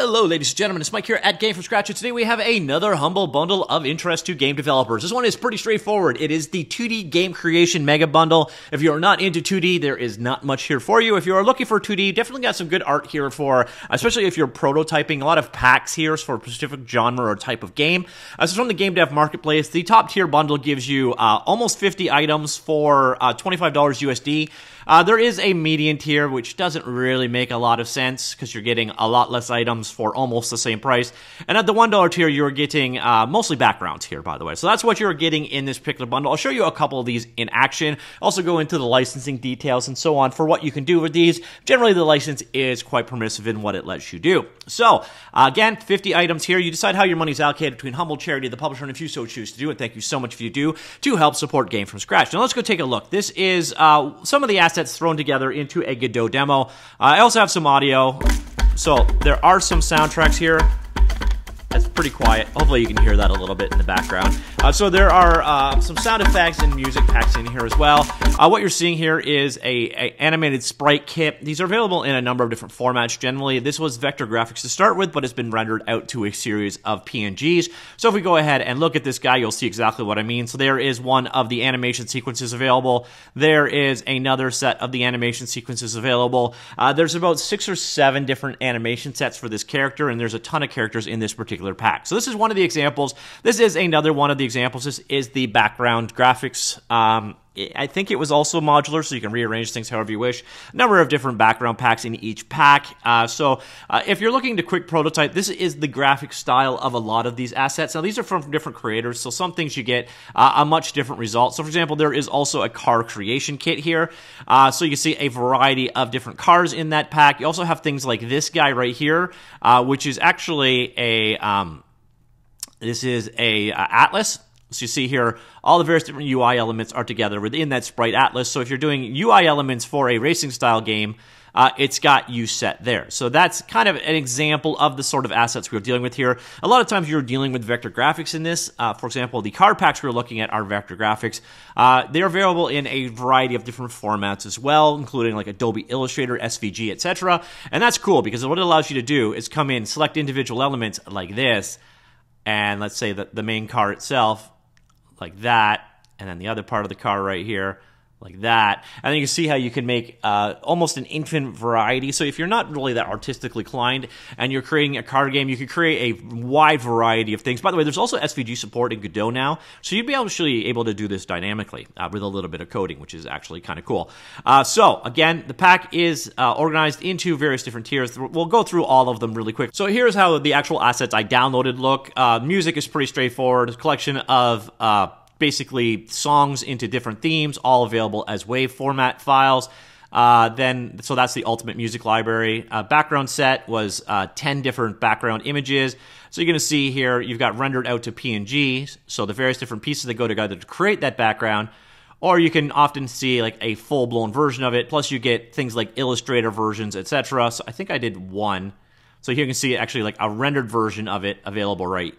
Hello, ladies and gentlemen. It's Mike here at Game from Scratch, and today we have another humble bundle of interest to game developers. This one is pretty straightforward. It is the 2D game creation mega bundle. If you are not into 2D, there is not much here for you. If you are looking for 2D, definitely got some good art here for, especially if you're prototyping. A lot of packs here for a specific genre or type of game. Uh, this is from the Game Dev Marketplace. The top tier bundle gives you uh, almost 50 items for uh, $25 USD. Uh, there is a median tier, which doesn't really make a lot of sense because you're getting a lot less items for almost the same price. And at the $1 tier, you're getting uh, mostly backgrounds here, by the way. So that's what you're getting in this particular bundle. I'll show you a couple of these in action. Also go into the licensing details and so on for what you can do with these. Generally, the license is quite permissive in what it lets you do. So, uh, again, 50 items here. You decide how your money is allocated between Humble Charity, the publisher, and if you so choose to do it. Thank you so much if you do to help support Game from Scratch. Now let's go take a look. This is uh, some of the assets assets thrown together into a Godot demo. Uh, I also have some audio. So there are some soundtracks here. That's pretty quiet. Hopefully you can hear that a little bit in the background. Uh, so there are uh, some sound effects and music packs in here as well. Uh, what you're seeing here is a, a, animated sprite kit. These are available in a number of different formats. Generally, this was vector graphics to start with, but it's been rendered out to a series of PNGs. So if we go ahead and look at this guy, you'll see exactly what I mean. So there is one of the animation sequences available. There is another set of the animation sequences available. Uh, there's about six or seven different animation sets for this character, and there's a ton of characters in this particular pack. So this is one of the examples. This is another one of the examples. This is the background graphics. Um, I think it was also modular, so you can rearrange things however you wish. A number of different background packs in each pack. Uh, so uh, if you're looking to quick prototype, this is the graphic style of a lot of these assets. Now, these are from different creators, so some things you get uh, a much different result. So, for example, there is also a car creation kit here. Uh, so you can see a variety of different cars in that pack. You also have things like this guy right here, uh, which is actually a... Um, this is a uh, atlas so you see here, all the various different UI elements are together within that sprite atlas. So if you're doing UI elements for a racing style game, uh, it's got you set there. So that's kind of an example of the sort of assets we're dealing with here. A lot of times you're dealing with vector graphics in this. Uh, for example, the card packs we're looking at are vector graphics. Uh, they're available in a variety of different formats as well, including like Adobe Illustrator, SVG, etc. And that's cool because what it allows you to do is come in, select individual elements like this, and let's say that the main car itself like that, and then the other part of the car right here like that. And then you can see how you can make uh, almost an infinite variety. So if you're not really that artistically inclined and you're creating a card game, you can create a wide variety of things. By the way, there's also SVG support in Godot now, so you'd be actually able to do this dynamically uh, with a little bit of coding, which is actually kind of cool. Uh, so again, the pack is uh, organized into various different tiers. We'll go through all of them really quick. So here's how the actual assets I downloaded look. Uh, music is pretty straightforward. a collection of uh, basically songs into different themes, all available as WAV format files. Uh, then, so that's the ultimate music library. Uh, background set was uh, 10 different background images. So you're going to see here, you've got rendered out to PNG, so the various different pieces that go together to create that background. Or you can often see like a full blown version of it. Plus, you get things like Illustrator versions, etc. So I think I did one. So here you can see actually like a rendered version of it available right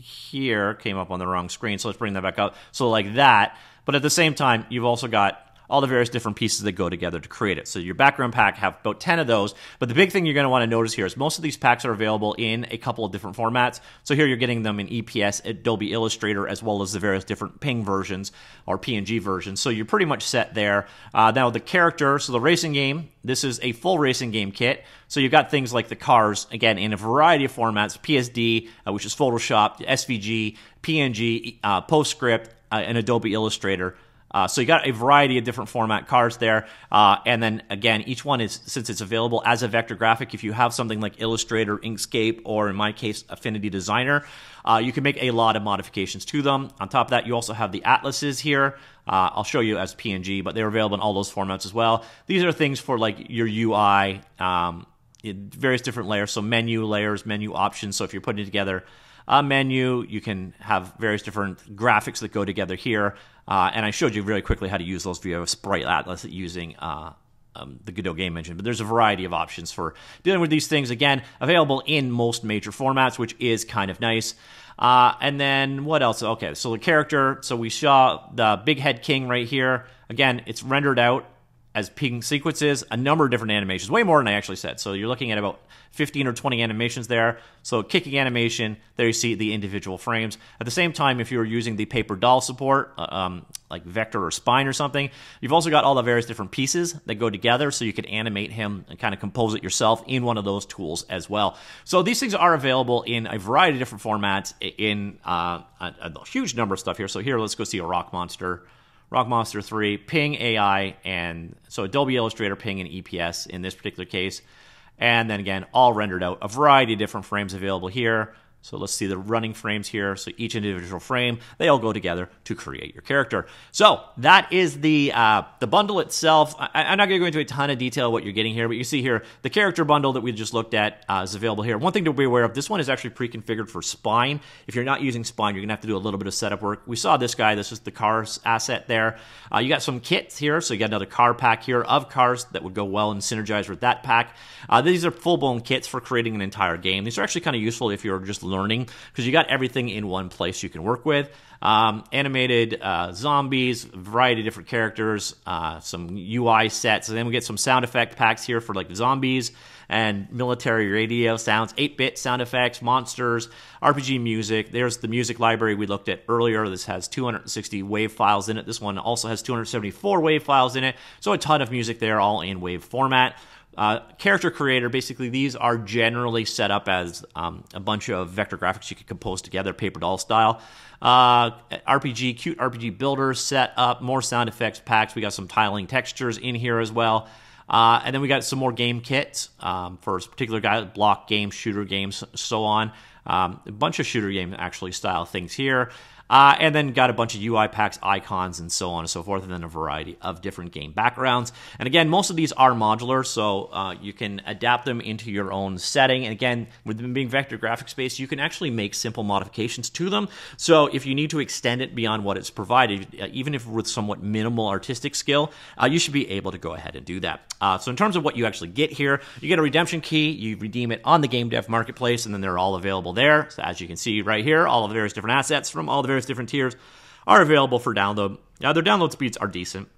here came up on the wrong screen, so let's bring that back up. So like that, but at the same time, you've also got all the various different pieces that go together to create it. So your background pack have about 10 of those, but the big thing you're going to want to notice here is most of these packs are available in a couple of different formats. So here you're getting them in EPS, Adobe Illustrator, as well as the various different PNG versions or PNG versions. So you're pretty much set there. Uh, now the character, so the racing game, this is a full racing game kit. So you've got things like the cars, again, in a variety of formats, PSD, uh, which is Photoshop, SVG, PNG, uh, PostScript, uh, and Adobe Illustrator. Uh, so you got a variety of different format cards there. Uh, and then again, each one is, since it's available as a vector graphic, if you have something like Illustrator, Inkscape, or in my case, Affinity Designer, uh, you can make a lot of modifications to them. On top of that, you also have the atlases here. Uh, I'll show you as PNG, but they're available in all those formats as well. These are things for like your UI, um, various different layers. So menu layers, menu options. So if you're putting together a menu. You can have various different graphics that go together here. Uh, and I showed you very quickly how to use those via Sprite Atlas using uh, um, the Godot game engine. But there's a variety of options for dealing with these things. Again, available in most major formats, which is kind of nice. Uh, and then what else? Okay, so the character. So we saw the Big Head King right here. Again, it's rendered out as ping sequences, a number of different animations, way more than I actually said. So you're looking at about 15 or 20 animations there. So kicking animation, there you see the individual frames. At the same time, if you were using the paper doll support, uh, um, like vector or spine or something, you've also got all the various different pieces that go together so you could animate him and kind of compose it yourself in one of those tools as well. So these things are available in a variety of different formats in uh, a, a huge number of stuff here. So here, let's go see a rock monster. Rock Monster 3, Ping AI, and so Adobe Illustrator, Ping, and EPS in this particular case. And then again, all rendered out. A variety of different frames available here. So let's see the running frames here. So each individual frame, they all go together to create your character. So that is the uh, the bundle itself. I, am not going to go into a ton of detail what you're getting here, but you see here the character bundle that we just looked at uh, is available here. One thing to be aware of, this one is actually pre-configured for Spine. If you're not using Spine, you're going to have to do a little bit of setup work. We saw this guy. This is the cars asset there. Uh, you got some kits here, so you got another car pack here of cars that would go well and synergize with that pack. Uh, these are full-blown kits for creating an entire game. These are actually kind of useful if you're just learning because you got everything in one place you can work with. Um, animated uh, zombies, variety of different characters, uh, some UI sets, and then we get some sound effect packs here for like zombies and military radio sounds, 8-bit sound effects, monsters, RPG music. There's the music library we looked at earlier. This has 260 WAV files in it. This one also has 274 WAV files in it. So a ton of music there, all in WAV format. Uh, character creator, basically, these are generally set up as um, a bunch of vector graphics you could compose together, paper doll style. Uh, RPG, cute RPG builders set up, more sound effects packs. We got some tiling textures in here as well. Uh, and then we got some more game kits um, for particular guys, block games, shooter games, so on. Um, a bunch of shooter game actually style things here. Uh, and then got a bunch of UI packs, icons, and so on and so forth, and then a variety of different game backgrounds. And again, most of these are modular, so uh, you can adapt them into your own setting. And again, with them being vector graphics based, you can actually make simple modifications to them. So if you need to extend it beyond what it's provided, uh, even if with somewhat minimal artistic skill, uh, you should be able to go ahead and do that. Uh, so in terms of what you actually get here, you get a redemption key, you redeem it on the Game Dev Marketplace, and then they're all available there. So as you can see right here, all of the various different assets from all the various different tiers are available for download. Uh, their download speeds are decent.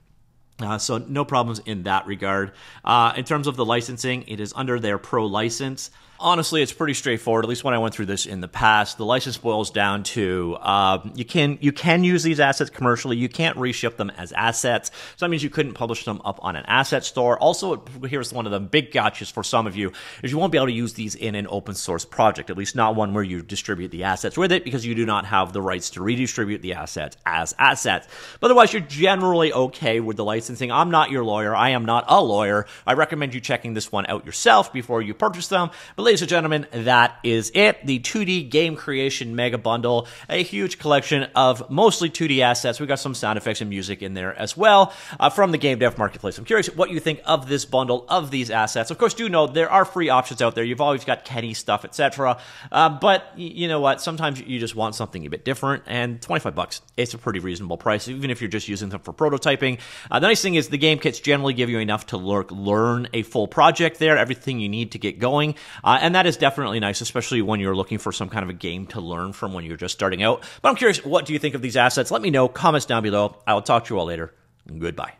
Uh, so no problems in that regard. Uh, in terms of the licensing, it is under their pro license. Honestly, it's pretty straightforward. At least when I went through this in the past, the license boils down to uh, you can you can use these assets commercially. You can't reship them as assets. So that means you couldn't publish them up on an asset store. Also, here's one of the big gotchas for some of you is you won't be able to use these in an open source project. At least not one where you distribute the assets with it because you do not have the rights to redistribute the assets as assets. But otherwise, you're generally okay with the licensing. I'm not your lawyer. I am not a lawyer. I recommend you checking this one out yourself before you purchase them. But ladies and gentlemen, that is it. The 2D game creation mega bundle, a huge collection of mostly 2D assets. We got some sound effects and music in there as well uh, from the Game Dev Marketplace. I'm curious what you think of this bundle of these assets. Of course, do know there are free options out there. You've always got Kenney stuff, etc. Uh, but you know what? Sometimes you just want something a bit different, and 25 bucks, it's a pretty reasonable price, even if you're just using them for prototyping. Uh, the nice thing is the game kits generally give you enough to learn a full project there, everything you need to get going. Uh, uh, and that is definitely nice, especially when you're looking for some kind of a game to learn from when you're just starting out. But I'm curious, what do you think of these assets? Let me know. Comments down below. I will talk to you all later. Goodbye.